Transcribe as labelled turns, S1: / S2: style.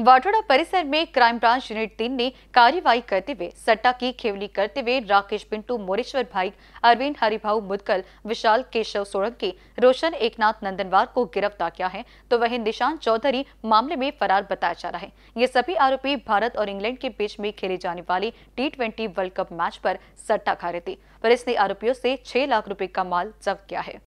S1: वाटोड़ा परिसर में crime branch unit तीन ने कार्यवाही करते हुए सट्टा की खेवली करते हुए राकेश पिंटू, मोरेश्वर भाई, अरविंद हरिभाऊ मुदकल विशाल केशव सोलंकी, रोशन एकनाथ नंदनवार को गिरफ़्तार किया है। तो वहीं निशान चौधरी मामले में फरार बताया जा रहा है। ये सभी आरोपी भारत और इंग्लैंड के बीच में खेले जाने वाले टी वर्ल्ड कप मैच पर सट्टा खा रहे थे पुलिस ने आरोपियों से छह लाख रुपये का माल जब्त किया है।